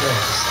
Yes.